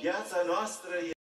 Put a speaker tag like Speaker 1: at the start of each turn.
Speaker 1: Viața noastră